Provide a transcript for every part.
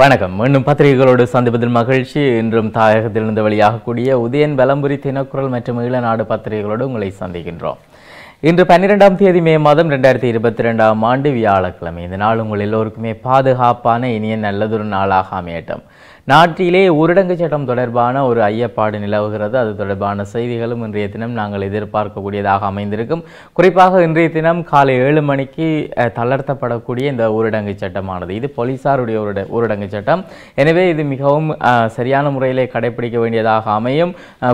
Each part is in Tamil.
வணக்கம். மீண்டும் பத்திரிகைகளோடு சந்திப்பதில் மகிழ்ச்சி. இன்றும் தாயகத்திலிருந்து வெளியாகக்கூடிய உதயன் வலம்புரி தினக்குரல் மற்றும் ஈழநாடு பத்திரிகைகளோடு உங்களை சந்திக்கின்றோம். இன்று பன்னிரெண்டாம் தேதி மே மாதம் ரெண்டாயிரத்தி இருபத்தி ரெண்டாம் ஆண்டு வியாழக்கிழமை. இந்த நாள் உங்கள் எல்லோருக்குமே பாதுகாப்பான இனிய நல்லதொரு நாளாக அமையட்டும். நாட்டிலே ஊரடங்கு சட்டம் தொடர்பான ஒரு ஐயப்பாடு நிலவுகிறது. அது தொடர்பான செய்திகளும் இன்றைய தினம் நாங்கள் எதிர்பார்க்கக்கூடியதாக அமைந்திருக்கும். குறிப்பாக இன்றைய தினம் காலை ஏழு மணிக்கு தளர்த்தப்படக்கூடிய இந்த ஊரடங்கு சட்டமானது. இது போலீசாருடைய ஊரட ஊரடங்கு சட்டம். எனவே இது மிகவும் சரியான முறையிலே கடைபிடிக்க வேண்டியதாக அமையும்.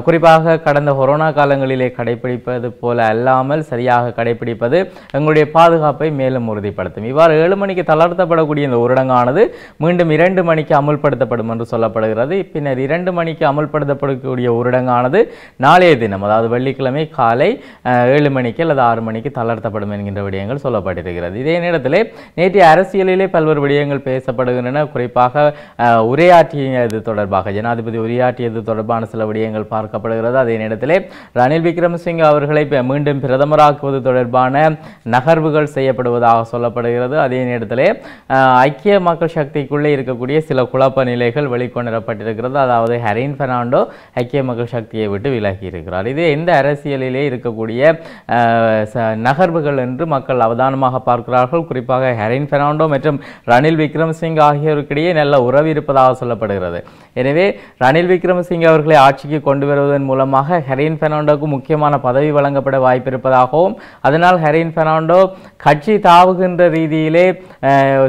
குறிப்பாக கடந்த கொரோனா காலங்களிலே கடைபிடிப்பது போல அல்லாமல் சரியாக கடைபிடிப்பது எங்களுடைய பாதுகாப்பை மேலும் உறுதிப்படுத்தும். இவ்வாறு ஏழு மணிக்கு தளர்த்தப்படக்கூடிய இந்த ஊரடங்கானது மீண்டும் இரண்டு மணிக்கு அமுல்படுத்தப்படும் என்று சொல்லப்படுகிறது. பின்னர் இரண்டு மணிக்கு அமல்படுத்தப்படக்கூடிய ஊரடங்கானது நாளைய தினம் அதாவது வெள்ளிக்கிழமை காலை ஏழு மணிக்கு அல்லது ஆறு மணிக்கு தளர்த்தப்படும் என்கின்ற விடயங்கள் சொல்லப்பட்டிருக்கிறது. இதே நேரத்திலே நேற்றைய அரசியலிலே பல்வேறு விடயங்கள் பேசப்படுகின்றன. குறிப்பாக உரையாற்றியது தொடர்பாக ஜனாதிபதி உரையாற்றியது தொடர்பான சில விடயங்கள் பார்க்கப்படுகிறது. அதே நேரத்திலே ரணில் விக்ரமசிங்க அவர்களை மீண்டும் பிரதமராக்குவது தொடர்பான நகர்வுகள் செய்யப்படுவதாக சொல்லப்படுகிறது. அதே நேரத்திலே ஐக்கிய மக்கள் சக்திக்குள்ளே இருக்கக்கூடிய சில குழப்ப நிலைகள் வெளிக்கொணரப்பட்டிருக்கிறது அதாவது ஹரின் பெர்னாண்டோ ஐக்கிய மக்கள் சக்தியை விட்டு விலகி இருக்கிறார் இது எந்த அரசியலிலே இருக்கக்கூடிய நகர்வுகள் என்று மக்கள் அவதானமாக பார்க்கிறார்கள். குறிப்பாக ஹரின் பெர்னாண்டோ மற்றும் ரணில் விக்ரமசிங் ஆகியோருக்கிடையே நல்ல உறவு இருப்பதாக சொல்லப்படுகிறது. எனவே ரணில் விக்ரமசிங் அவர்களை ஆட்சிக்கு கொண்டு வருவதன் மூலமாக ஹரின் பெர்னாண்டோக்கு முக்கியமான பதவி வழங்கப்பட வாய்ப்பிருப்பதாகவும் அதனால் ஹரின் பெர்னாண்டோ கட்சி தாவுகின்ற ரீதியிலே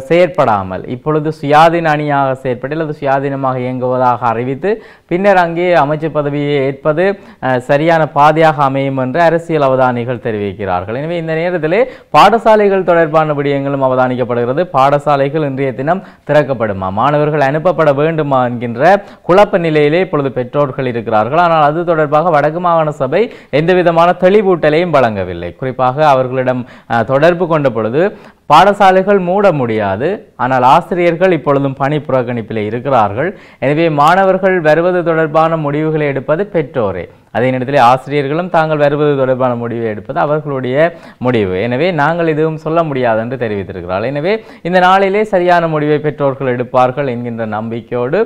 செயற்படாமல் இப்பொழுது சுயாதீன அணியாக செயற்பட்டு அல்லது சுயாதீனமாக இயங்குவதாக அறிவித்து பின்னர் அங்கே அமைச்சு பதவியை ஏற்பது சரியான பாதையாக அமையும் என்று அரசியல் அவதானிகள் தெரிவிக்கிறார்கள். எனவே இந்த நேரத்திலே பாடசாலைகள் தொடர்பான விடயங்களும் அவதானிக்கப்படுகிறது. பாடசாலைகள் இன்றைய தினம் திறக்கப்படுமா? மாணவர்கள் அனுப்பப்பட வேண்டுமா என்கின்ற குழப்ப நிலையிலே இப்பொழுது பெற்றோர்கள் இருக்கிறார்கள். ஆனால் அது தொடர்பாக வடக்கு மாகாண சபை எந்த விதமான தெளிவூட்டலையும் வழங்கவில்லை. குறிப்பாக அவர்களிடம் தொடர்பு கொண்ட பொழுது பாடசாலைகள் மூட முடியாது. ஆனால் ஆசிரியர்கள் இப்பொழுதும் பணி புறக்கணிப்பில் இருக்கிறார்கள். எனவே மாணவர்கள் வருவது தொடர்பான முடிவுகளை எடுப்பது பெற்றோரே. அதே நேரத்தில் ஆசிரியர்களும் தாங்கள் வருவது தொடர்பான முடிவை எடுப்பது அவர்களுடைய முடிவு. எனவே நாங்கள் எதுவும் சொல்ல முடியாது என்று தெரிவித்திருக்கிறார்கள். எனவே இந்த நாளிலே சரியான முடிவை பெற்றோர்கள் எடுப்பார்கள் என்கின்ற நம்பிக்கையோடு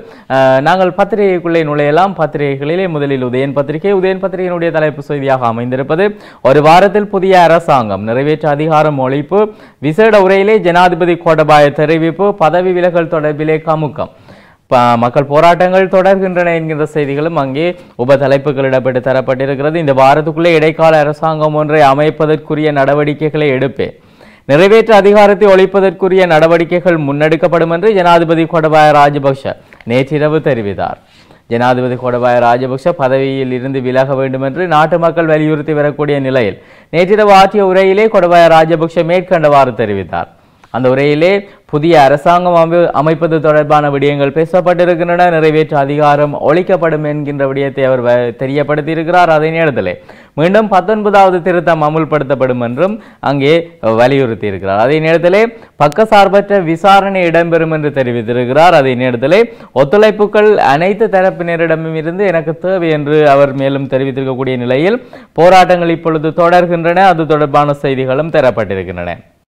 நாங்கள் பத்திரிகைக்குள்ளே நுழையலாம். பத்திரிகைகளிலே முதலில் உதயன் பத்திரிகை. உதயன் பத்திரிகையினுடைய தலைப்பு செய்தியாக அமைந்திருப்பது ஒரு வாரத்தில் புதிய அரசாங்கம் நிறைவேற்ற அதிகாரம் ஒழிப்பு விசேட உரையிலே ஜனாதிபதி கோடபாய தெரிவிப்பு பதவி விலகல் தொடர்பிலே கமுக்கம் மக்கள் போராட்டங்கள் தொடர்கின்றன என்கின்ற செய்திகளும் அங்கே உப தலைப்புகள் இடப்பட்டு தரப்பட்டிருக்கிறது. இந்த வாரத்துக்குள்ளே இடைக்கால அரசாங்கம் ஒன்றை அமைப்பதற்குரிய நடவடிக்கைகளை எடுப்பேன் நிறைவேற்ற அதிகாரத்தை ஒழிப்பதற்குரிய நடவடிக்கைகள் முன்னெடுக்கப்படும் என்று ஜனாதிபதி கொடபாய ராஜபக்ஷ நேற்றிரவு தெரிவித்தார். ஜனாதிபதி கோடபாய ராஜபக்ஷ பதவியில் இருந்து விலக வேண்டும் என்று நாட்டு மக்கள் வலியுறுத்தி வரக்கூடிய நிலையில் நேற்றிரவு ஆற்றிய உரையிலே கொடபாய ராஜபக்ஷ மேற்கண்டவாறு தெரிவித்தார். அந்த உரையிலே புதிய அரசாங்கம் அமை- அமைப்பது தொடர்பான விடயங்கள் பேசப்பட்டிருக்கின்றன. நிறைவேற்ற அதிகாரம் ஒழிக்கப்படும் என்கின்ற விடயத்தை அவர் வ- தெரியப்படுத்தியிருக்கிறார் அதே நேரத்தில். மீண்டும் பத்தொன்பதாவது திருத்தம் அமுல்படுத்தப்படும் என்றும் அங்கே வலியுறுத்தி இருக்கிறார் அதே நேரத்தில் பக்கசார்பற்ற விசாரணை இடம்பெறும் என்று தெரிவித்திருக்கிறார். அதே நேரத்தில் ஒத்துழைப்புகள் அனைத்து தரப்பினரிடமும் இருந்து எனக்கு தேவை என்று அவர் மேலும் தெரிவித்திருக்கக்கூடிய நிலையில் போராட்டங்கள் இப்பொழுது தொடர்கின்றன. அது தொடர்பான செய்திகளும் தரப்பட்டிருக்கின்றன.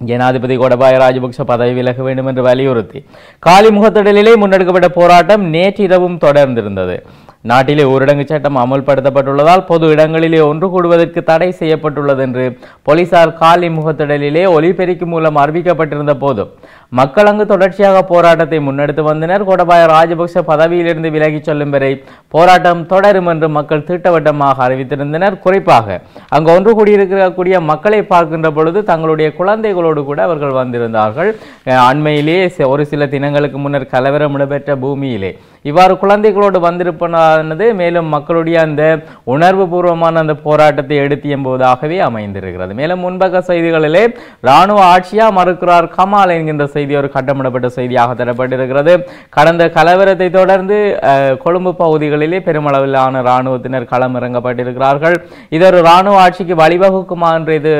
ஜனாதிபதி கோடபாய ராஜபக்ச பதவி விலக வேண்டும் என்று வலியுறுத்தி காலி முகத்திடலிலே முன்னெடுக்கப்பட்ட போராட்டம் நேற்றிரவும் தொடர்ந்திருந்தது. நாட்டிலே ஊரடங்கு சட்டம் அமல்படுத்தப்பட்டுள்ளதால் பொது இடங்களிலே ஒன்று கூடுவதற்கு தடை செய்யப்பட்டுள்ளது என்று போலீசார் காலி முகத்திடலிலே ஒலிபெருக்கி மூலம் அறிவிக்கப்பட்டிருந்த போதும் மக்கள் அங்கு தொடர்ச்சியாக போராட்டத்தை முன்னெடுத்து வந்தனர். கோடபாய ராஜபக்ச பதவியிலிருந்து விலகிச் செல்லும் வரை போராட்டம் தொடரும் என்று மக்கள் திட்டவட்டமாக அறிவித்திருந்தனர். குறிப்பாக அங்கு ஒன்று கூடியிருக்கக்கூடிய மக்களை பார்க்கின்ற பொழுது தங்களுடைய குழந்தைகளோடு கூட அவர்கள் வந்திருந்தார்கள். அஹ் அண்மையிலேயே ஒரு சில தினங்களுக்கு முன்னர் கலவரம் இடம்பெற்ற பூமியிலே. இவ்வாறு குழந்தைகளோடு வந்திருப்பதானது மேலும் மக்களுடைய அந்த உணர்வு பூர்வமான அந்த போராட்டத்தை எடுத்து என்பதாகவே அமைந்திருக்கிறது. மேலும் முன்பக்க செய்திகளிலே இராணுவ ஆட்சியா மறுக்கிறார் கமால் என்கின்ற செய்தி ஒரு கட்டமிடப்பட்ட செய்தியாக தரப்பட்டிருக்கிறது. கடந்த கலவரத்தை தொடர்ந்து கொழும்பு பகுதிகளிலே பெருமளவிலான இராணுவத்தினர் களம் இறங்கப்பட்டிருக்கிறார்கள் இது ஒரு இராணுவ ஆட்சிக்கு வழிவகுக்குமா என்ற இது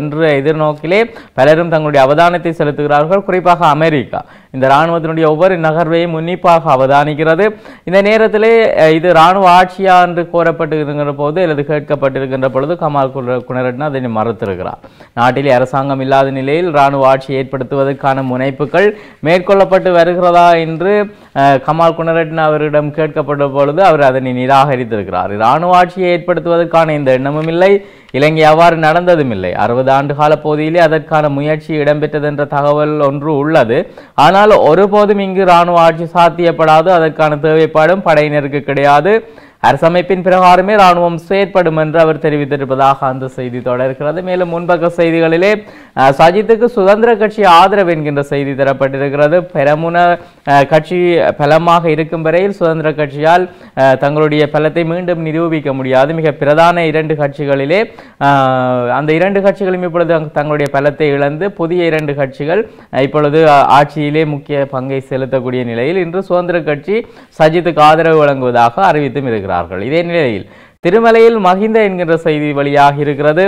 என்ற எதிர்நோக்கிலே பலரும் தங்களுடைய அவதானத்தை செலுத்துகிறார்கள். குறிப்பாக அமெரிக்கா. இந்த இராணுவத்தினுடைய ஒவ்வொரு நகர்வையும் உன்னிப்பாக அவதானிக்கிறது. இந்த நேரத்திலே இது இராணுவ ஆட்சியா என்று கோரப்பட்டிருக்கின்ற போது அல்லது கேட்கப்பட்டிருக்கின்ற பொழுது கமால் குர- குணரட்ன அதனை மறுத்திருக்கிறார். நாட்டிலே அரசாங்கம் இல்லாத நிலையில் இராணுவ ஆட்சி ஏற்படுத்துவதற்கான முனைப்புகள் மேற்கொள்ளப்பட்டு வருகிறதா என்று கமால் குணரட்ன அவரிடம் கேட்கப்பட்ட பொழுது அவர் அதனை நிராகரித்திருக்கிறார். இராணுவ ஆட்சியை ஏற்படுத்துவதற்கான இந்த எண்ணமும் இல்லை இலங்கை அவ்வாறு நடந்ததும் இல்லை. அறுபது ஆண்டு கால பகுதியிலே அதற்கான முயற்சி இடம்பெற்றது என்ற தகவல் ஒன்று உள்ளது. ஆனால் ஒருபோதும் இங்கு இராணுவ ஆட்சி சாத்தியப்படாது அதற்கான தேவைப்பாடும் படையினருக்கு கிடையாது. அரசமைப்பின் பிரகாரமே ராணுவம் செயற்படும் என்று அவர் தெரிவித்திருப்பதாக அந்த செய்தி தொடர்கிறது. மேலும் முன்பக்க செய்திகளிலே சஜித்துக்கு சுதந்திர கட்சி ஆதரவு என்கின்ற செய்தி தரப்பட்டிருக்கிறது. பெரமுன கட்சி பலமாக இருக்கும் வரையில் சுதந்திர கட்சியால் தங்களுடைய பலத்தை மீண்டும் நிரூபிக்க முடியாது. மிக பிரதான இரண்டு கட்சிகளிலே அந்த இரண்டு கட்சிகளும் இப்பொழுது தங்களுடைய பலத்தை இழந்து புதிய இரண்டு கட்சிகள் இப்பொழுது ஆட்சியிலே முக்கிய பங்கை செலுத்தக்கூடிய நிலையில் இன்று சுதந்திர கட்சி சஜித்துக்கு ஆதரவு வழங்குவதாக அறிவித்தும் இருக்கிறார் வருகிறார்கள் இதே நிலையில் திருமலையில் மகிந்த என்கின்ற செய்தி வெளியாக இருக்கிறது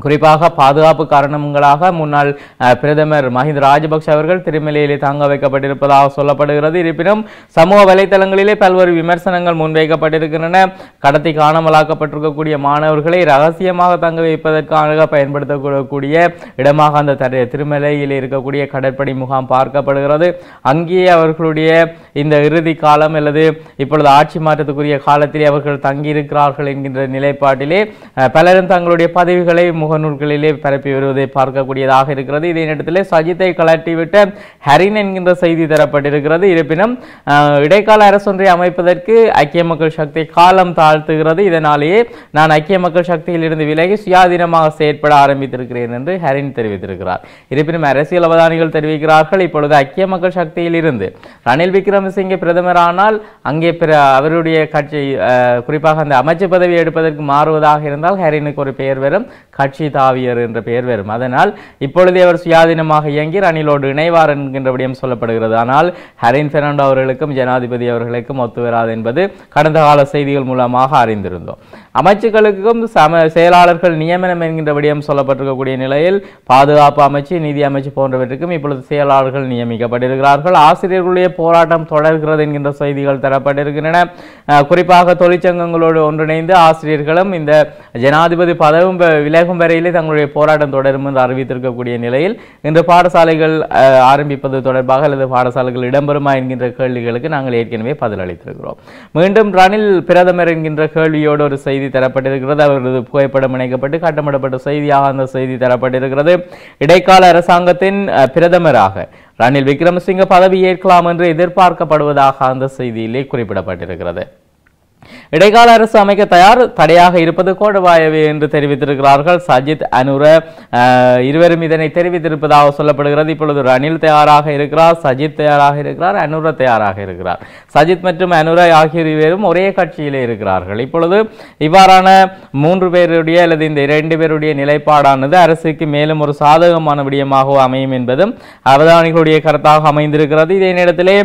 குறிப்பாக பாதுகாப்பு காரணங்களாக முன்னாள் பிரதமர் மஹிந்த ராஜபக்ஷ அவர்கள் திருமலையிலே தாங்க வைக்கப்பட்டிருப்பதாக சொல்லப்படுகிறது. இருப்பினும் சமூக வலைத்தளங்களிலே பல்வேறு விமர்சனங்கள் முன்வைக்கப்பட்டிருக்கின்றன. கடத்தி காணாமலாக்கப்பட்டிருக்கக்கூடிய மாணவர்களை ரகசியமாக தங்க வைப்பதற்காக பயன்படுத்தக்கூடிய இடமாக அந்த தர- திருமலையில் இருக்கக்கூடிய கடற்படை முகாம் பார்க்கப்படுகிறது. அங்கேயே அவர்களுடைய இந்த இறுதி காலம் அல்லது இப்பொழுது ஆட்சி மாற்றத்துக்குரிய காலத்திலே அவர்கள் தங்கியிருக்கிறார்கள் என்கின்ற நிலைப்பாட்டிலே பலரும் தங்களுடைய பதவிகளை முகநூல்களிலே பரப்பி வருவதை பார்க்கக்கூடியதாக இருக்கிறது. இதே நேரத்தில் சஜித்தை கலட்டிவிட்ட ஹரின் என்கின்ற செய்தி தரப்பட்டிருக்கிறது. இருப்பினும் இடைக்கால அரசொன்றை அமைப்பதற்கு ஐக்கிய மக்கள் சக்தி காலம் தாழ்த்துகிறது. இதனாலேயே நான் ஐக்கிய மக்கள் சக்தியில் இருந்து விலகி சுயாதீனமாக செயற்பட ஆரம்பித்திருக்கிறேன் என்று ஹரின் தெரிவித்திருக்கிறார். இருப்பினும் அரசியல் அவதானிகள் தெரிவிக்கிறார்கள். இப்பொழுது ஐக்கிய மக்கள் சக்தியில் இருந்து ரணில் விக்ரமசிங்கே பிரதமரானால் அங்கே பிற அவருடைய கட்சி குறிப்பாக அந்த அமைச்சு பதவி எடுப்பதற்கு மாறுவதாக இருந்தால் ஹரினுக்கு ஒரு பெயர் வரும். கட்சி தாவியர் என்ற பெயர் வரும். அதனால் இப்பொழுதே அவர் சுயாதீனமாக இயங்கி ரணிலோடு இணைவார் என்கின்ற விடயம் சொல்லப்படுகிறது. ஆனால் ஹரின் பெர்னாண்டோ அவர்களுக்கும் ஜனாதிபதி அவர்களுக்கும் ஒத்து வராது என்பது கடந்த கால செய்திகள் மூலமாக அறிந்திருந்தோம். அமைச்சுக்களுக்கும் சம செயலாளர்கள் நியமனம் என்கின்ற விடயம் சொல்லப்பட்டிருக்கக்கூடிய நிலையில் பாதுகாப்பு அமைச்சு நிதி அமைச்சு போன்றவற்றுக்கும் இப்பொழுது செயலாளர்கள் நியமிக்கப்பட்டிருக்கிறார்கள். ஆசிரியர்களுடைய போராட்டம் தொடர்கிறது என்கின்ற செய்திகள் தரப்பட்டிருக்கின்றன. குறிப்பாக தொழிற்சங்கங்களோடு ஒன்றிணைந்து ஆசிரியர்களும் இந்த ஜனாதிபதி பதவும் விலை விலகும் வரையிலே தங்களுடைய போராட்டம் தொடரும் என்று அறிவித்திருக்கக்கூடிய நிலையில் இன்று பாடசாலைகள் ஆரம்பிப்பது தொடர்பாக அல்லது பாடசாலைகள் இடம்பெறுமா என்கின்ற கேள்விகளுக்கு நாங்கள் ஏற்கனவே பதிலளித்திருக்கிறோம் மீண்டும் ரணில் பிரதமர் என்கின்ற கேள்வியோடு ஒரு செய்தி தரப்பட்டிருக்கிறது. அவரது புகைப்படம் இணைக்கப்பட்டு கட்டமிடப்பட்ட செய்தியாக அந்த செய்தி தரப்பட்டிருக்கிறது. இடைக்கால அரசாங்கத்தின் பிரதமராக ரணில் விக்ரமசிங்க பதவி ஏற்கலாம் என்று எதிர்பார்க்கப்படுவதாக அந்த செய்தியிலே குறிப்பிடப்பட்டிருக்கிறது. இடைக்கால அரசு அமைக்க தயார் தடையாக இருப்பது கோடபாயவே என்று தெரிவித்திருக்கிறார்கள். சஜித் அனுர இருவரும் இதனை தெரிவித்திருப்பதாக சொல்லப்படுகிறது. இப்பொழுது ரணில் தயாராக இருக்கிறார் சஜித் தயாராக இருக்கிறார் அனுர தயாராக இருக்கிறார். சஜித் மற்றும் அனுர ஆகிய இருவரும் ஒரே கட்சியிலே இருக்கிறார்கள். இப்பொழுது இவ்வாறான மூன்று பேருடைய அல்லது இந்த இரண்டு பேருடைய நிலைப்பாடானது அரசுக்கு மேலும் ஒரு சாதகமான விடயமாக அமையும் என்பதும் அவதானிகளுடைய கருத்தாக அமைந்திருக்கிறது. இதே நேரத்திலே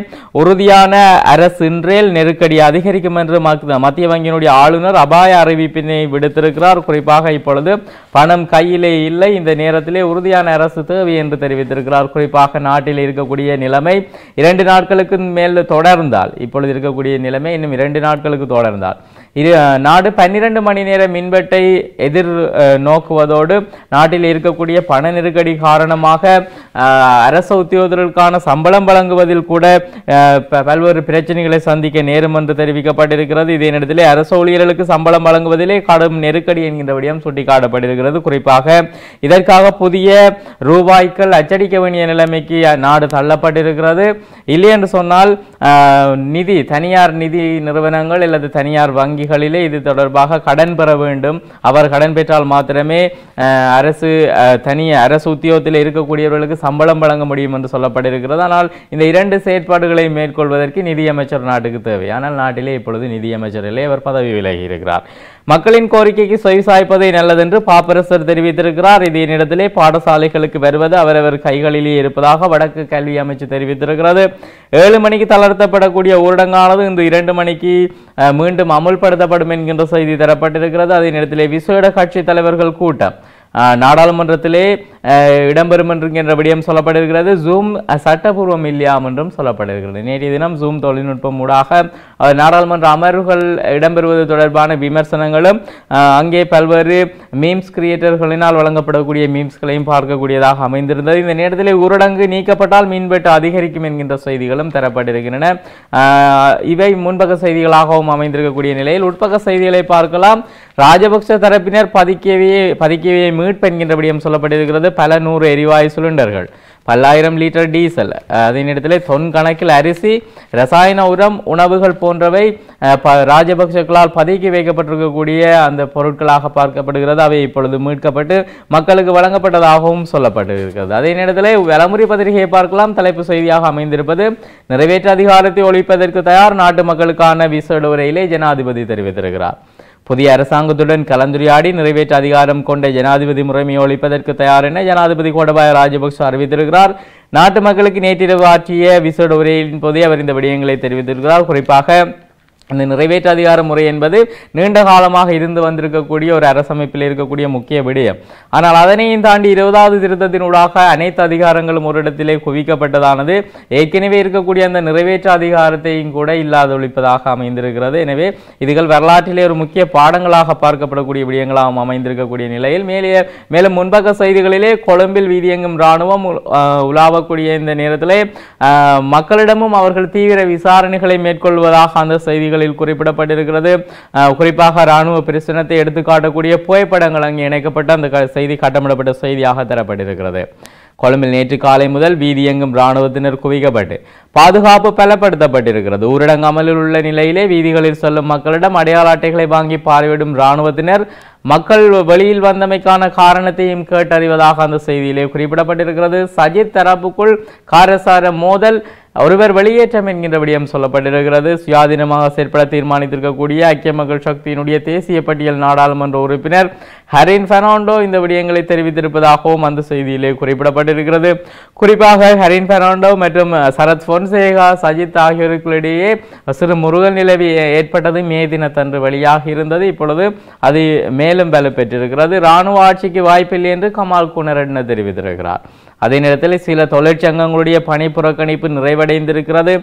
உறுதியான அரசு இன்றேல் நெருக்கடி அதிகரிக்கும் என்று மத்திய மத்திய வங்கியினுடைய ஆளுநர் அபாய அறிவிப்பினை விடுத்திருக்கிறார். குறிப்பாக இப்பொழுது பணம் கையிலே இல்லை. இந்த நேரத்திலே உறுதியான அரசு தேவை என்று தெரிவித்திருக்கிறார். குறிப்பாக நாட்டில் இருக்கக்கூடிய நிலைமை இரண்டு நாட்களுக்கு மேல் தொடர்ந்தால் இப்பொழுது இருக்கக்கூடிய நிலைமை இன்னும் இரண்டு நாட்களுக்கு தொடர்ந்தால். இது நாடு பன்னிரண்டு மணி நேர மின்வெட்டை எதிர் நோக்குவதோடு நாட்டில் இருக்கக்கூடிய பண நெருக்கடி காரணமாக அரசு உத்தியோகர்களுக்கான சம்பளம் வழங்குவதில் கூட ப- பல்வேறு பிரச்சனைகளை சந்திக்க நேரும் என்று தெரிவிக்கப்பட்டிருக்கிறது. இதே நேரத்தில் அரசு ஊழியர்களுக்கு சம்பளம் வழங்குவதிலே கடும் நெருக்கடி என்கின்ற விடயம் சுட்டிக்காட்டப்பட்டிருக்கிறது. குறிப்பாக இதற்காக புதிய ரூபாய்க்கள் அச்சடிக்க வேண்டிய நிலைமைக்கு நாடு தள்ளப்பட்டிருக்கிறது. இல்லை என்று சொன்னால் நிதி தனியார் நிதி நிறுவனங்கள் அல்லது தனியார் வங்கிகளிலே இது தொடர்பாக கடன் பெற வேண்டும். அவர் கடன் பெற்றால் மாத்திரமே அரசு தனி அரசு உத்தியோகத்தில் இருக்கக்கூடியவர்களுக்கு சம்பளம் வழங்க முடியும் என்று சொல்லப்பட்டிருக்கிறது. ஆனால் இந்த இரண்டு செயற்பாடுகளை மேற்கொள்வதற்கு நிதியமைச்சர் நாட்டுக்கு தேவை. ஆனால் நாட்டிலே இப்பொழுது நிதியமைச்சர் இல்லை அவர் பதவி விலகி இருக்கிறார். மக்களின் கோரிக்கைக்கு செவி சாய்ப்பதே நல்லதென்று பாப்பரசர் தெரிவித்திருக்கிறார். இது நேரத்திலே பாடசாலைகளுக்கு வருவது அவரவர் கைகளிலேயே இருப்பதாக வடக்கு கல்வி அமைச்சு தெரிவித்திருக்கிறது. ஏழு மணிக்கு தளர்த்தப்படக்கூடிய ஊரடங்கானது இன்று இரண்டு மணிக்கு மீண்டும் அமுல்படுத்தப்படும் என்கின்ற செய்தி தரப்பட்டிருக்கிறது. அதே நேரத்திலே விசேட கட்சி தலைவர்கள் கூட்டம். நாடாளுமன்றத்திலே இடம்பெறும் என்கின்ற விடயம் சொல்லப்பட்டிருக்கிறது. ஜூம் சட்டபூர்வம் இல்லையாம் என்றும் சொல்லப்பட்டிருக்கிறது. நேற்றைய தினம் ஜூம் தொழில்நுட்பம் ஊடாக நாடாளுமன்ற அமர்வுகள் இடம்பெறுவது தொடர்பான விமர்சனங்களும் அங்கே பல்வேறு மீம்ஸ் கிரியேட்டர்களினால் வழங்கப்படக்கூடிய மீம்ஸ்களையும் பார்க்கக்கூடியதாக அமைந்திருந்தது. இந்த நேரத்தில் ஊரடங்கு நீக்கப்பட்டால் மீன்வெட்டு அதிகரிக்கும் என்கின்ற செய்திகளும் தரப்பட்டிருக்கின்றன. இவை முன்பக்க செய்திகளாகவும் அமைந்திருக்கக்கூடிய நிலையில் உட்பக்க செய்திகளை பார்க்கலாம். ராஜபக்ச தரப்பினர் பதுக்கியவையே பதுக்கியவையை மீட்பென்கின்றபடியும் சொல்லப்பட்டிருக்கிறது பல நூறு எரிவாயு சிலிண்டர்கள். பல்லாயிரம் லிட்டர் டீசல் அஹ், அதே தொன் கணக்கில் அரிசி ரசாயன உரம் உணவுகள் போன்றவை ப- ராஜபக்சக்களால் பதுக்கி வைக்கப்பட்டிருக்கக்கூடிய அந்த பொருட்களாக பார்க்கப்படுகிறது. அவை இப்பொழுது மீட்கப்பட்டு மக்களுக்கு வழங்கப்பட்டதாகவும் சொல்லப்பட்டிருக்கிறது. அதே நேரத்தில் வலமுறை பத்திரிகையை பார்க்கலாம். தலைப்பு செய்தியாக அமைந்திருப்பது நிறைவேற்று அதிகாரத்தை ஒழிப்பதற்கு தயார் நாட்டு மக்களுக்கான விசேட உரையிலே ஜனாதிபதி தெரிவித்திருக்கிறார். புதிய அரசாங்கத்துடன் கலந்துரையாடி நிறைவேற்ற அதிகாரம் கொண்ட ஜனாதிபதி முறைமையை ஒழிப்பதற்கு தயார் என ஜனாதிபதி கோடபாய ராஜபக்ஷ அறிவித்திருக்கிறார். நாட்டு மக்களுக்கு நேற்றிரவு ஆற்றிய விசேட உரையின் போதே அவர் இந்த விடயங்களை தெரிவித்திருக்கிறார். குறிப்பாக இந்த நிறைவேற்று அதிகார முறை என்பது நீண்ட காலமாக இருந்து வந்திருக்கக்கூடிய ஒரு அரசமைப்பில் இருக்கக்கூடிய முக்கிய விடயம். ஆனால் அதனையும் தாண்டி இருபதாவது திருத்தத்தினூடாக அனைத்து அதிகாரங்களும் ஒரு இடத்திலே குவிக்கப்பட்டதானது ஏற்கனவே இருக்கக்கூடிய அந்த நிறைவேற்று அதிகாரத்தையும் கூட இல்லாதொழிப்பதாக அமைந்திருக்கிறது. எனவே இதுகள் வரலாற்றிலே ஒரு முக்கிய பாடங்களாக பார்க்கப்படக்கூடிய விடயங்களாகவும் அமைந்திருக்கக்கூடிய நிலையில் மேலே மேலும் முன்பக்க செய்திகளிலே கொழும்பில் வீதியெங்கும் இராணுவம் உலாவக்கூடிய இந்த நேரத்திலே மக்களிடமும் அவர்கள் தீவிர விசாரணைகளை மேற்கொள்வதாக அந்த செய்திகள் செய்திகளில் குறிப்பிடப்பட்டிருக்கிறது. குறிப்பாக இராணுவ பிரசனத்தை எடுத்துக்காட்டக்கூடிய புகைப்படங்கள் அங்கே இணைக்கப்பட்ட அந்த செய்தி கட்டமிடப்பட்ட செய்தியாக தரப்பட்டிருக்கிறது. கொழும்பில் நேற்று காலை முதல் வீதியெங்கும் இராணுவத்தினர் குவிக்கப்பட்டு பாதுகாப்பு பலப்படுத்தப்பட்டிருக்கிறது. ஊரடங்கு அமலில் உள்ள நிலையிலே வீதிகளில் செல்லும் மக்களிடம் அடையாள அட்டைகளை வாங்கி பார்வையிடும் இராணுவத்தினர் மக்கள் வெளியில் வந்தமைக்கான காரணத்தையும் கேட்டறிவதாக அந்த செய்தியிலே குறிப்பிடப்பட்டிருக்கிறது. சஜித் தரப்புக்குள் காரசார மோதல் ஒருவர் வெளியேற்றம் என்கின்ற விடயம் சொல்லப்பட்டிருக்கிறது. சுயாதீனமாக செயற்பட தீர்மானித்திருக்கக்கூடிய ஐக்கிய மக்கள் சக்தியினுடைய தேசிய பட்டியல் நாடாளுமன்ற உறுப்பினர் ஹரின் பெர்னாண்டோ இந்த விடயங்களை தெரிவித்திருப்பதாகவும் அந்த செய்தியிலே குறிப்பிடப்பட்டிருக்கிறது. குறிப்பாக ஹரின் பெர்னாண்டோ மற்றும் சரத் பொன்சேகா சஜித் ஆகியோருக்களிடையே சிறு முருகல் நிலவி ஏற்பட்டது மே தினத்தன்று வெளியாக இருந்தது. இப்பொழுது அது மேலும் பெற்றிருக்கிறது இராணுவ ஆட்சிக்கு வாய்ப்பில்லை என்று கமால் குணரட்ன தெரிவித்திருக்கிறார். அதே நேரத்தில் சில தொழிற்சங்கங்களுடைய பணி புறக்கணிப்பு நிறைவடைந்திருக்கிறது.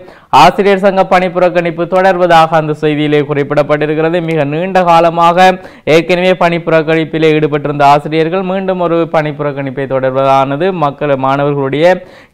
ஆசிரியர் சங்க பணி புறக்கணிப்பு தொடர்வதாக அந்த செய்தியிலே குறிப்பிடப்பட்டிருக்கிறது. மிக நீண்ட காலமாக ஏற்கனவே பணி புறக்கணிப்பிலே ஈடுபட்டிருந்த ஆசிரியர்கள் மீண்டும் ஒரு பணி புறக்கணிப்பை தொடர்வதானது மக்கள் மாணவர்களுடைய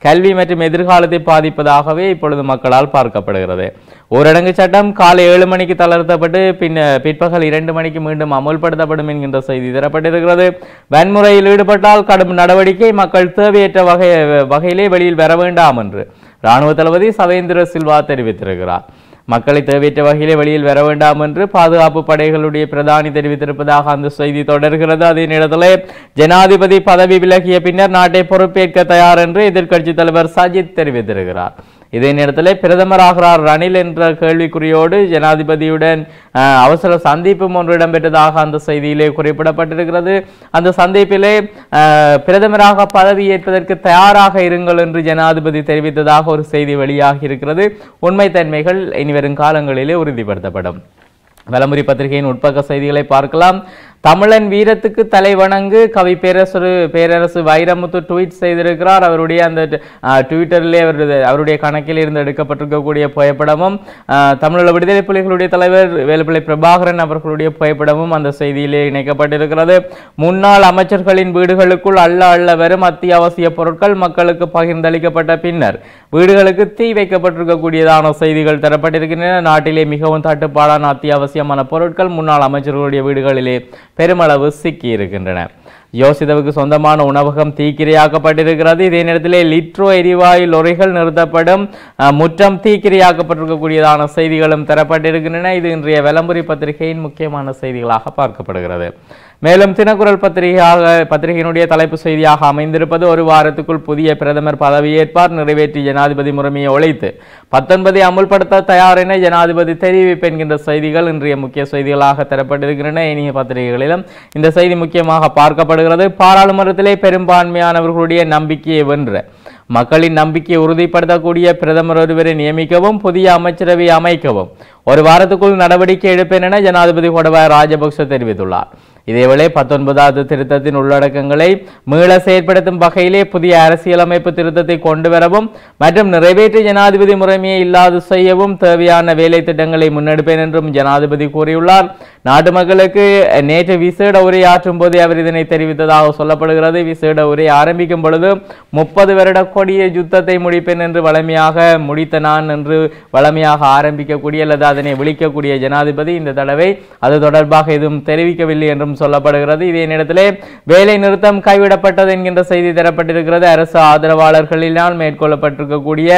கல்வி மற்றும் எதிர்காலத்தை பாதிப்பதாகவே இப்பொழுது மக்களால் பார்க்கப்படுகிறது. ஊரடங்கு சட்டம் காலை ஏழு மணிக்கு தளர்த்தப்பட்டு பின் பிற்பகல் இரண்டு மணிக்கு மீண்டும் அமுல்படுத்தப்படும் என்கின்ற செய்தி தரப்பட்டிருக்கிறது. வன்முறையில் ஈடுபட்டால் கடும் நடவடிக்கை மக்கள் தேவையற்ற வகை வகையிலே வெளியில் வர வேண்டாம் என்று இராணுவ தளபதி சவேந்திர சில்வா தெரிவித்திருக்கிறார். மக்களை தேவையற்ற வகையிலே வெளியில் வர வேண்டாம் என்று பாதுகாப்பு படைகளுடைய பிரதானி தெரிவித்திருப்பதாக அந்த செய்தி தொடர்கிறது. அதே நேரத்தில் ஜனாதிபதி பதவி விலகிய பின்னர் நாட்டை பொறுப்பேற்க தயார் என்று எதிர்க்கட்சி தலைவர் சஜித் தெரிவித்திருக்கிறார். இதே நேரத்தில் பிரதமராகிறார் ரணில் என்ற கேள்விக்குறியோடு ஜனாதிபதியுடன் அவசர சந்திப்பும் ஒன்று இடம்பெற்றதாக அந்த செய்தியிலே குறிப்பிடப்பட்டிருக்கிறது. அந்த சந்திப்பிலே பிரதமராக பதவி ஏற்பதற்கு தயாராக இருங்கள் என்று ஜனாதிபதி தெரிவித்ததாக ஒரு செய்தி வெளியாகி இருக்கிறது உண்மைத்தன்மைகள் இனிவரும் காலங்களிலே உறுதிப்படுத்தப்படும். வலமுறை பத்திரிகையின் உட்பக்க செய்திகளை பார்க்கலாம். தமிழன் வீரத்துக்கு தலை வணங்கு. கவி பேரரசு பேரரசு வைரமுத்து ட்வீட் செய்திருக்கிறார். அவருடைய அந்த ட்விட்டரிலே அவருடைய அவருடைய கணக்கில் இருந்து எடுக்கப்பட்டிருக்கக்கூடிய புகைப்படமும் அஹ், விடுதலை புலிகளுடைய தலைவர் வேலுப்பிள்ளை பிரபாகரன் அவர்களுடைய புகைப்படமும் அந்த செய்தியிலே இணைக்கப்பட்டிருக்கிறது. முன்னாள் அமைச்சர்களின் வீடுகளுக்குள் அள்ள அள்ள வரும் அத்தியாவசிய பொருட்கள் மக்களுக்கு பகிர்ந்தளிக்கப்பட்ட பின்னர் வீடுகளுக்கு தீ வைக்கப்பட்டிருக்கக்கூடியதான செய்திகள் தரப்பட்டிருக்கின்றன. நாட்டிலே மிகவும் தட்டுப்பாடான அத்தியாவசியமான பொருட்கள் முன்னாள் அமைச்சர்களுடைய வீடுகளிலே பெருமளவு சிக்கி இருக்கின்றன யோசிதவுக்கு சொந்தமான உணவகம் தீக்கிரையாக்கப்பட்டிருக்கிறது. இதே நேரத்தில் லிட்ரோ எரிவாயு லொரிகள் நிறுத்தப்படும். முற்றம் தீக்கிரையாக்கப்பட்டிருக்கக்கூடியதான செய்திகளும் தரப்பட்டிருக்கின்றன. இது இன்றைய விளம்பரி பத்திரிகையின் முக்கியமான செய்திகளாக பார்க்கப்படுகிறது. மேலும் தினக்குரல் பத்திரிகையாக பத்திரிகையினுடைய தலைப்பு செய்தியாக அமைந்திருப்பது ஒரு வாரத்துக்குள் புதிய பிரதமர் பதவியேற்பார் நிறைவேற்றி ஜனாதிபதி முறைமையை ஒழித்து பத்தொன்பதை அமுல்படுத்த தயார் என ஜனாதிபதி தெரிவிப்பு என்கின்ற செய்திகள் இன்றைய முக்கிய செய்திகளாக தரப்பட்டிருக்கின்றன. இனிய பத்திரிகைகளிலும் இந்த செய்தி முக்கியமாக பார்க்கப்படுகிறது. பாராளுமன்றத்திலே பெரும்பான்மையானவர்களுடைய நம்பிக்கையை வென்ற மக்களின் நம்பிக்கையை உறுதிப்படுத்தக்கூடிய பிரதமர் ஒருவரை நியமிக்கவும் புதிய அமைச்சரவை அமைக்கவும் ஒரு வாரத்துக்குள் நடவடிக்கை எடுப்பேன் என ஜனாதிபதி கொடவாய் ராஜபக்ச தெரிவித்துள்ளார். இதேவேளை பத்தொன்பதாவது திருத்தத்தின் உள்ளடக்கங்களை மீள செயற்படுத்தும் வகையிலே புதிய அரசியலமைப்பு திருத்தத்தை கொண்டு வரவும் மற்றும் நிறைவேற்று ஜனாதிபதி முறைமையை இல்லாது செய்யவும் தேவையான வேலை திட்டங்களை முன்னெடுப்பேன் என்றும் ஜனாதிபதி கூறியுள்ளார். நாட்டு மக்களுக்கு நேற்று விசேட உரையாற்றும் போது அவர் இதனை தெரிவித்ததாக சொல்லப்படுகிறது. விசேட உரை ஆரம்பிக்கும் பொழுது முப்பது வருட கொடிய யுத்தத்தை முடிப்பேன் என்று வளமையாக முடித்த நான் என்று வளமையாக ஆரம்பிக்கக்கூடிய அல்லது அதனை விழிக்கக்கூடிய ஜனாதிபதி இந்த தடவை அது தொடர்பாக எதுவும் தெரிவிக்கவில்லை என்றும் சொல்லப்படுகிறது. இதே நேரத்திலே வேலை நிறுத்தம் கைவிடப்பட்டது என்கின்ற செய்தி தரப்பட்டிருக்கிறது. அரசு ஆதரவாளர்களினால் மேற்கொள்ளப்பட்டிருக்கக்கூடிய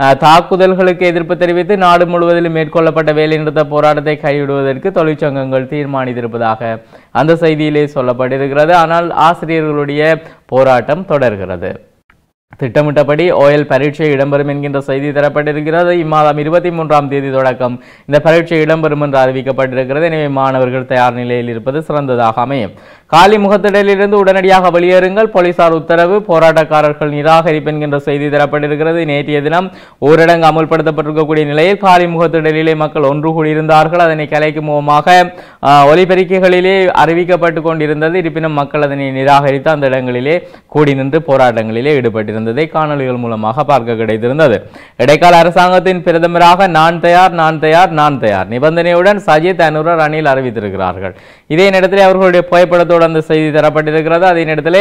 அஹ், தாக்குதல்களுக்கு எதிர்ப்பு தெரிவித்து நாடு முழுவதிலும் மேற்கொள்ளப்பட்ட வேலைநிறுத்த போராட்டத்தை கைவிடுவதற்கு தொழிற்சங்கங்கள் தீர்மானித்திருப்பதாக அந்த செய்தியிலே சொல்லப்பட்டிருக்கிறது. ஆனால் ஆசிரியர்களுடைய போராட்டம் தொடர்கிறது. திட்டமிட்டபடி ஓயல் பரீட்சை இடம்பெறும் என்கின்ற செய்தி தரப்பட்டிருக்கிறது. இம்மாதம் இருபத்தி மூன்றாம் தேதி தொடக்கம். இந்த பரீட்சை இடம்பெறும் என்று அறிவிக்கப்பட்டிருக்கிறது. எனவே மாணவர்கள் தயார் நிலையில் இருப்பது சிறந்ததாக அமையும். காலி முகத்திடலிலிருந்து உடனடியாக வெளியேறுங்கள். போலீசார் உத்தரவு போராட்டக்காரர்கள் நிராகரிப்பு என்கின்ற செய்தி தரப்பட்டிருக்கிறது. நேற்றைய தினம் ஊரடங்கு அமுல்படுத்தப்பட்டிருக்கக்கூடிய நிலையில் காலி முகத்திடலிலே மக்கள் ஒன்று கூடியிருந்தார்கள். அதனை கலைக்கும் முகமாக ஒலிபெருக்கிகளிலே அறிவிக்கப்பட்டு கொண்டிருந்தது. இருப்பினும் மக்கள் அதனை நிராகரித்து அந்த இடங்களிலே கூடி நின்று போராட்டங்களிலே ஈடுபட்டிருந்ததை காணொளிகள் மூலமாக பார்க்க கிடைத்திருந்தது. இடைக்கால அரசாங்கத்தின் பிரதமராக நான் தயார் நான் தயார் நான் தயார் நிபந்தனையுடன் சஜித் அனுர அணில் அறிவித்திருக்கிறார்கள். இதே நேரத்தில் அவர்களுடைய புகைப்படத்தோடு அந்த செய்தி தரப்பட்டிருக்கிறது. அதே நேரத்தில்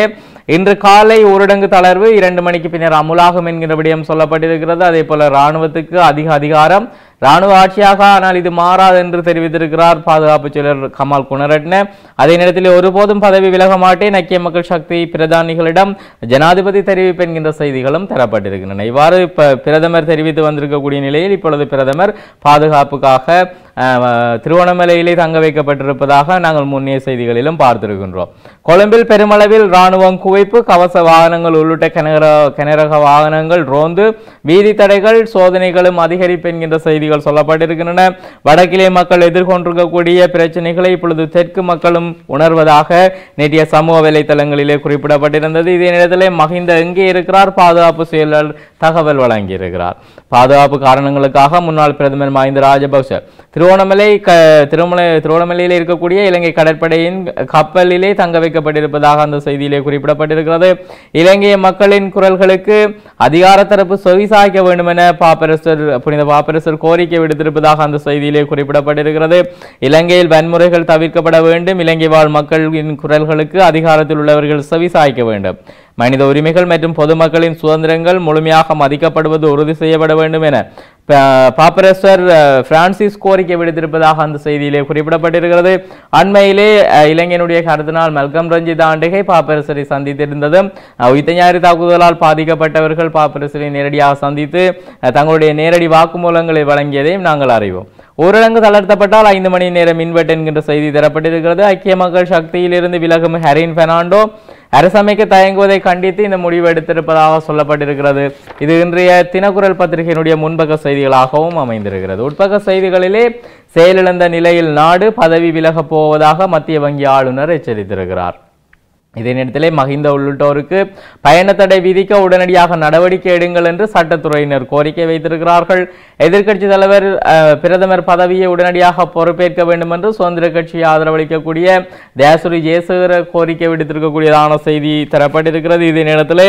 இன்று காலை ஊரடங்கு தளர்வு இரண்டு மணிக்கு பின்னர் அமுலாகும் என்கிற விடயம் சொல்லப்பட்டிருக்கிறது. அதே போல ராணுவத்துக்கு அதிக அதிகாரம் ராணுவ ஆட்சியாக ஆனால் இது மாறாது என்று தெரிவித்திருக்கிறார் பாதுகாப்பு செயலர் கமால் குணரட்ன. அதே நேரத்தில் ஒருபோதும் பதவி விலக மாட்டேன். ஐக்கிய மக்கள் சக்தி பிரதானிகளிடம் ஜனாதிபதி தெரிவிப்பு என்கின்ற செய்திகளும் தரப்பட்டிருக்கின்றன. இவ்வாறு இப்போ பிரதமர் தெரிவித்து வந்திருக்கக்கூடிய நிலையில் இப்பொழுது பிரதமர் பாதுகாப்புக்காக திருவண்ணாமலையிலே தங்க வைக்கப்பட்டிருப்பதாக நாங்கள் முன்னைய செய்திகளிலும் பார்த்திருக்கின்றோம். கொழும்பில் பெருமளவில் ராணுவம் குவிப்பு கவச வாகனங்கள் உள்ளிட்ட கனரக கனரக வாகனங்கள் ரோந்து வீதி தடைகள் சோதனைகளும் அதிகரிப்பு என்கின்ற செய்திகள் சொல்லப்பட்டிருக்கின்றன. வடக்கிலே மக்கள் எதிர்கொண்டிருக்கக்கூடிய பிரச்சனைகளை இப்பொழுது தெற்கு மக்களும் உணர்வதாக நேற்றைய சமூக வலைதளங்களிலே குறிப்பிடப்பட்டிருந்தது. இதே நேரத்தில் மஹிந்த எங்கே இருக்கிறார்? பாதுகாப்பு செயலர் தகவல் வழங்கியிருக்கிறார். பாதுகாப்பு காரணங்களுக்காக முன்னாள் பிரதமர் மஹிந்த ராஜபக்ச திருவோணமலை க திருமலை திருவோணமலையில் இருக்கக்கூடிய இலங்கை கடற்படையின் கப்பலிலே தங்க வைக்கப்பட்டிருப்பதாக அந்த செய்தியிலே குறிப்பிடப்பட்டிருக்கிறது. இலங்கை மக்களின் குரல்களுக்கு அதிகார தரப்பு செவிசாய்க்க வேண்டும் என பாப்பரசர் புனித பாப்பரசர் கோரிக்கை விடுத்திருப்பதாக அந்த செய்தியிலே குறிப்பிடப்பட்டிருக்கிறது. இலங்கையில் வன்முறைகள் தவிர்க்கப்பட வேண்டும். இலங்கை வாழ் மக்களின் குரல்களுக்கு அதிகாரத்தில் உள்ளவர்கள் செவிசாய்க்க வேண்டும். மனித உரிமைகள் மற்றும் பொதுமக்களின் சுதந்திரங்கள் முழுமையாக மதிக்கப்படுவது உறுதி செய்யப்பட வேண்டும் என பாப்பரசர் பிரான்சிஸ் கோரிக்கை விடுத்திருப்பதாக அந்த செய்தியிலே குறிப்பிடப்பட்டிருக்கிறது. அண்மையிலே இளைஞனுடைய கருத்தினால் மல்கம் ரஞ்சித் ஆண்டிகை பாப்பரசரை சந்தித்திருந்ததும் அஹ், உயிர்த்த ஞாயிறு தாக்குதலால் பாதிக்கப்பட்டவர்கள் பாப்பரசரை நேரடியாக சந்தித்து தங்களுடைய நேரடி வாக்குமூலங்களை வழங்கியதையும் நாங்கள் அறிவோம். ஊரடங்கு தளர்த்தப்பட்டால் ஐந்து மணி நேரம் மின்வெட்டு என்கின்ற செய்தி தரப்பட்டிருக்கிறது. ஐக்கிய மக்கள் சக்தியிலிருந்து விலகும் ஹெரின் பெர்னாண்டோ அரசமைக்க தயங்குவதை கண்டித்து இந்த முடிவு எடுத்திருப்பதாக சொல்லப்பட்டிருக்கிறது. இது இன்றைய தினக்குரல் பத்திரிகையினுடைய முன்பக்க செய்திகளாகவும் அமைந்திருக்கிறது. உட்பக்க செய்திகளிலே செயலிழந்த நிலையில் நாடு பதவி விலகப் போவதாக மத்திய வங்கி ஆளுநர் எச்சரித்திருக்கிறார். இதே நேரத்தில் மஹிந்த உள்ளிட்டோருக்கு பயண தடை விதிக்க உடனடியாக நடவடிக்கை எடுங்கள் என்று சட்டத்துறையினர் கோரிக்கை வைத்திருக்கிறார்கள். எதிர்க்கட்சி தலைவர் பிரதமர் பதவியை உடனடியாக பொறுப்பேற்க வேண்டும் என்று சுதந்திர கட்சி ஆதரவளிக்கக்கூடிய தேசுரி ஜெயசேகர கோரிக்கை விடுத்திருக்கக்கூடியதான செய்தி தரப்பட்டிருக்கிறது. இதே நேரத்தில்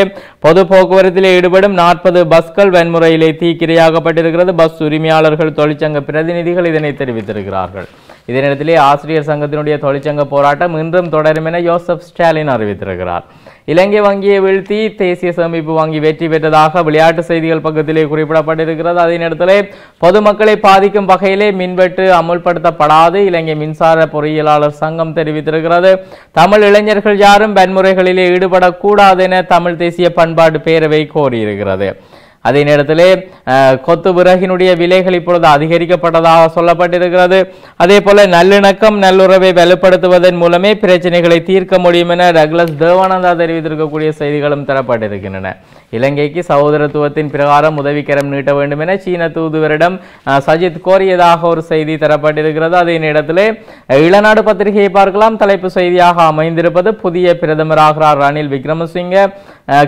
பொது போக்குவரத்தில் ஈடுபடும் நாற்பது பஸ்கள் வன்முறையிலே தீக்கிரையாகப்பட்டிருக்கிறது. பஸ் உரிமையாளர்கள் தொழிற்சங்க பிரதிநிதிகள் இதனை தெரிவித்திருக்கிறார்கள். இதே நேரத்திலே ஆசிரியர் சங்கத்தினுடைய தொழிற்சங்க போராட்டம் இன்றும் தொடரும் என யோசப் ஸ்டாலின் அறிவித்திருக்கிறார். இலங்கை வங்கியை வீழ்த்தி தேசிய சேமிப்பு வங்கி வெற்றி பெற்றதாக விளையாட்டு செய்திகள் பக்கத்திலே குறிப்பிடப்பட்டிருக்கிறது. அதே நேரத்தில் பொதுமக்களை பாதிக்கும் வகையிலே மின்வெட்டு அமுல்படுத்தப்படாது இலங்கை மின்சார பொறியியலாளர் சங்கம் தெரிவித்திருக்கிறது. தமிழ் இளைஞர்கள் யாரும் வன்முறைகளிலே ஈடுபடக்கூடாது என தமிழ் தேசிய பண்பாட்டு பேரவை கோரியிருக்கிறது. அதே நேரத்தில் கொத்து விறகினுடைய விலைகள் இப்பொழுது அதிகரிக்கப்பட்டதாக சொல்லப்பட்டிருக்கிறது. அதே போல நல்லிணக்கம் நல்லுறவை வலுப்படுத்துவதன் மூலமே பிரச்சனைகளை தீர்க்க முடியும் என டக்ளஸ் தேவானந்தா தெரிவித்திருக்கக்கூடிய செய்திகளும் தரப்பட்டிருக்கின்றன. இலங்கைக்கு சகோதரத்துவத்தின் பிரகாரம் உதவிக்கரம் நீட்ட வேண்டும் என சீன தூதுவரிடம் சஜித் கோரியதாக ஒரு செய்தி தரப்பட்டிருக்கிறது. அதே நேரத்தில் இளநாடு பத்திரிகையை பார்க்கலாம். தலைப்பு செய்தியாக அமைந்திருப்பது புதிய பிரதமராகிறார் ரணில் விக்ரமசிங்க.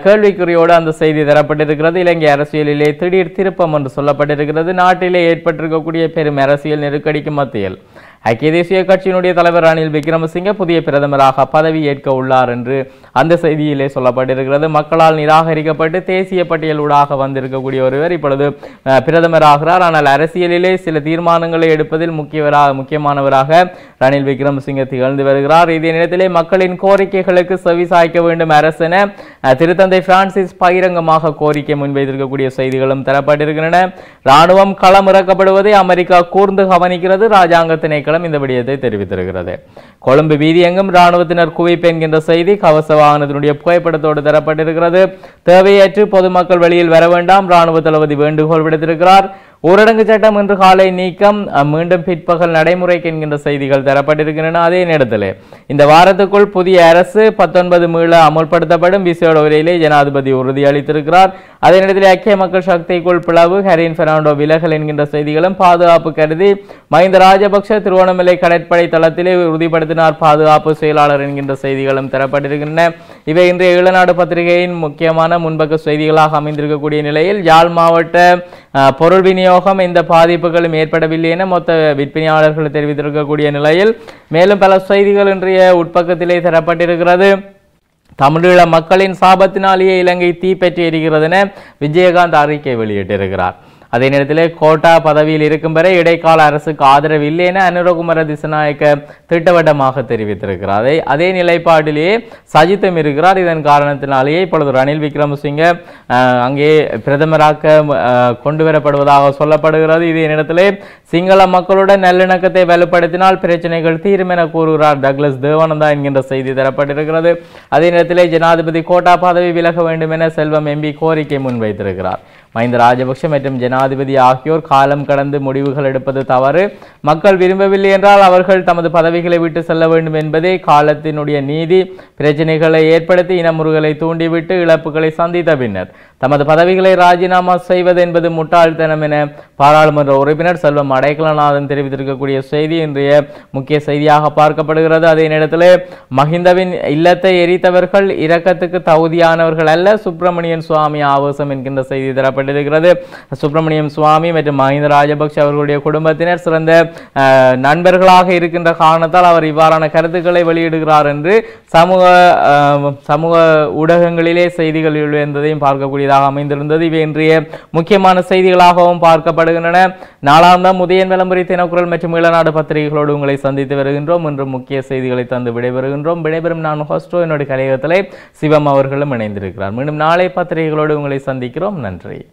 கேள்விக்குறியோடு அந்த செய்தி தரப்பட்டிருக்கிறது. இலங்கை அரசியலிலே திடீர் திருப்பம் என்று சொல்லப்பட்டிருக்கிறது. நாட்டிலே ஏற்பட்டிருக்கக்கூடிய பெரும் அரசியல் நெருக்கடிக்கு மத்தியில். ஐக்கிய தேசிய கட்சியினுடைய தலைவர் ரணில் விக்ரமசிங்க புதிய பிரதமராக பதவி ஏற்க உள்ளார் என்று அந்த செய்தியிலே சொல்லப்பட்டிருக்கிறது. மக்களால் நிராகரிக்கப்பட்டு தேசிய பட்டியலூடாக வந்திருக்கக்கூடிய ஒருவர் இப்பொழுது பிரதமராகிறார். ஆனால் அரசியலிலே சில தீர்மானங்களை எடுப்பதில் முக்கியவராக முக்கியமானவராக ரணில் விக்ரமசிங்க திகழ்ந்து வருகிறார். இதே நேரத்திலே மக்களின் கோரிக்கைகளுக்கு செவி சாய்க்க வேண்டும் அரசு திருத்தந்தை பிரான்சிஸ் பகிரங்கமாக கோரிக்கை முன்வைத்திருக்கக்கூடிய செய்திகளும் தரப்பட்டிருக்கின்றன. ராணுவம் களமிறக்கப்படுவதை அமெரிக்கா கூர்ந்து கவனிக்கிறது. ராஜாங்க திணைக்களம் இந்த விடயத்தை தெரிவித்திருக்கிறது. கொழும்பு வீதியெங்கும் ராணுவத்தினர் குவிப்பு என்கின்ற செய்தி கவச வாகனத்தினுடைய புகைப்படத்தோடு தரப்பட்டிருக்கிறது. தேவையற்று பொதுமக்கள் வெளியில் வர வேண்டாம். ராணுவ தளபதி வேண்டுகோள் விடுத்திருக்கிறார். ஊரடங்கு சட்டம் இன்று காலை நீக்கம் மீண்டும் பிற்பகல் நடைமுறைக்கு என்கின்ற செய்திகள் தரப்பட்டிருக்கின்றன. அதே நேரத்தில் இந்த வாரத்துக்குள் புதிய அரசு பத்தொன்பது மீள அமுல்படுத்தப்படும். விசேட உரையிலே ஜனாதிபதி உறுதியளித்திருக்கிறார் அதே நேரத்தில் ஐக்கிய மக்கள் சக்திக்குள் பிளவு. ஹரின் பெர்னாண்டோ விலகல் என்கின்ற செய்திகளும் பாதுகாப்பு கருதி மஹிந்த ராஜபக்ஷ திருவோணமலை கடற்படை தளத்திலே உறுதிப்படுத்தினார். பாதுகாப்பு செயலாளர் என்கின்ற செய்திகளும் தரப்பட்டிருக்கின்றன. இவை இன்றைய ஈழநாடு பத்திரிகையின் முக்கியமான முன்பக்க செய்திகளாக அமைந்திருக்கக்கூடிய நிலையில் யாழ் மாவட்ட பொருள் விநியோகம் எந்த பாதிப்புகளும் ஏற்படவில்லை என மொத்த விற்பனையாளர்கள் தெரிவித்திருக்கக்கூடிய நிலையில் மேலும் பல செய்திகள் இன்றைய உட்பக்கத்திலே தரப்பட்டிருக்கிறது. தமிழீழ மக்களின் சாபத்தினாலேயே இலங்கை தீப்பற்றி எரிகிறது என விஜயகாந்த் அறிக்கை வெளியிட்டிருக்கிறார். அதே நேரத்தில் கோட்டா பதவியில் இருக்கும் வரை இடைக்கால அரசுக்கு ஆதரவு இல்லை என அனுரகுமர திசநாயக்க திட்டவட்டமாக தெரிவித்திருக்கிறார். அதே அதே நிலைப்பாட்டிலேயே சஜித்தும் இருக்கிறார். இதன் காரணத்தினாலேயே இப்பொழுது ரணில் விக்ரமசிங்க அங்கே பிரதமராக்க கொண்டு வரப்படுவதாக சொல்லப்படுகிறது. இதே நேரத்தில் சிங்கள மக்களுடன் நல்லிணக்கத்தை வலுப்படுத்தினால் பிரச்சனைகள் தீரும் என கூறுகிறார் டக்ளஸ் தேவானந்தா என்கின்ற செய்தி தரப்பட்டிருக்கிறது. அதே நேரத்திலே ஜனாதிபதி கோட்டா பதவி விலக வேண்டும் என செல்வம் எம்பி கோரிக்கை முன்வைத்திருக்கிறார். மஹிந்த ராஜபக்ஷ மற்றும் ஜனாதிபதி ஆகியோர் காலம் கடந்து முடிவுகள் எடுப்பது தவறு. மக்கள் விரும்பவில்லை என்றால் அவர்கள் தமது பதவிகளை விட்டு செல்ல வேண்டும் என்பதே காலத்தினுடைய நீதி. பிரச்சனைகளை ஏற்படுத்தி இனமுறுகளை தூண்டிவிட்டு இழப்புகளை சந்தித்த பின்னர் தமது பதவிகளை ராஜினாமா செய்வது என்பது முட்டாள்தனம் என பாராளுமன்ற உறுப்பினர் செல்வம் அடைக்கலநாதன் தெரிவித்திருக்கக்கூடிய செய்தி இன்றைய முக்கிய செய்தியாக பார்க்கப்படுகிறது. அதே நேரத்தில் மஹிந்தவின் இல்லத்தை எரித்தவர்கள் இரக்கத்துக்கு தகுதியானவர்கள் அல்ல. சுப்பிரமணியன் சுவாமி ஆவேசம் என்கின்ற செய்தி தரப்பட்டிருக்கிறது. சுப்பிரமணியம் சுவாமி மற்றும் மஹிந்த ராஜபக்ஷ அவர்களுடைய குடும்பத்தினர் சிறந்த அஹ், நண்பர்களாக இருக்கின்ற காரணத்தால் அவர் இவ்வாறான கருத்துக்களை வெளியிடுகிறார் என்று சமூக சமூக ஊடகங்களிலே செய்திகள் எழுந்ததையும் கூடியதாக அமைந்திருந்தது. இவை இன்றைய முக்கியமான செய்திகளாகவும் பார்க்கப்படுகின்றன. நாளாந்தம் உதயன் விளம்பரி தினக்குரல் மற்றும் இளநாடு பத்திரிகைகளோடு உங்களை சந்தித்து வருகின்றோம். இன்று முக்கிய செய்திகளை தந்து விடைபெறுகின்றோம். விடைபெறும் நான் ஹோஸ்டோ. என்னுடைய கலையகத்திலே சிவம் அவர்களும் இணைந்திருக்கிறார். மீண்டும் நாளை பத்திரிகைகளோடு உங்களை சந்திக்கிறோம். நன்றி.